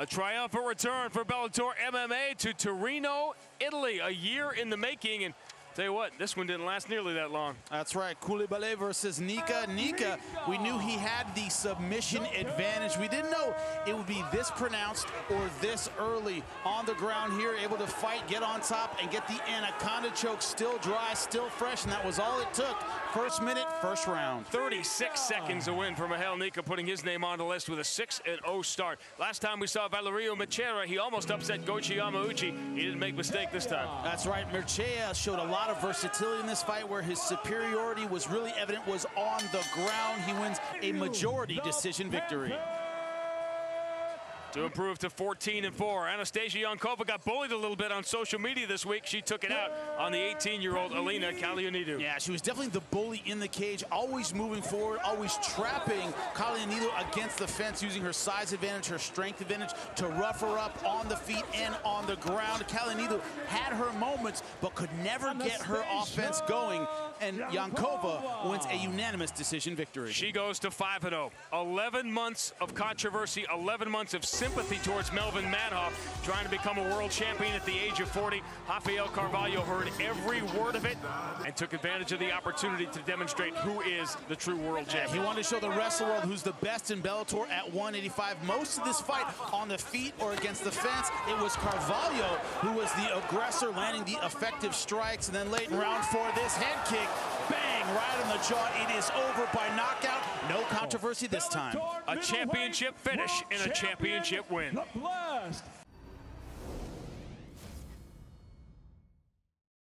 A triumphant return for Bellator MMA to Torino, Italy. A year in the making. And tell you what, this one didn't last nearly that long. That's right. Coulibaly versus Nica. Nica, we knew he had the submission advantage. We didn't know it would be this pronounced or this early on the ground here, able to fight, get on top, and get the anaconda choke still dry, still fresh, and that was all it took. First minute, first round. 36 seconds to win for Mihail Nica, putting his name on the list with a 6-0 start. Last time we saw Valerio Mechera, he almost upset Goiti Yamauchi. He didn't make a mistake this time. That's right. Mechera showed a lot of versatility in this fight where his superiority was really evident was on the ground. He wins a majority decision victory. To improve to 14 and 4. Anastasia Yankova got bullied a little bit on social media this week. She took it out on the 18-year-old Alina Kalianidou. Yeah, she was definitely the bully in the cage, always moving forward, always trapping Kalianidou against the fence, using her size advantage, her strength advantage to rough her up on the feet and on the ground. Kalianidou had her moments, but could never get her offense going, and Yankova wins a unanimous decision victory. She goes to 5-0. 11 months of controversy, 11 months of sympathy towards Melvin Manhoef, trying to become a world champion at the age of 40. Rafael Carvalho heard every word of it and took advantage of the opportunity to demonstrate who is the true world champion. He wanted to show the rest of the world who's the best in Bellator at 185. Most of this fight on the feet or against the fence, it was Carvalho who was the aggressor, landing the effective strikes. And then late in round four, this head kick, bang, right on the jaw. It is over by knockout. No controversy this time. A championship finish in a championship win. The Blast.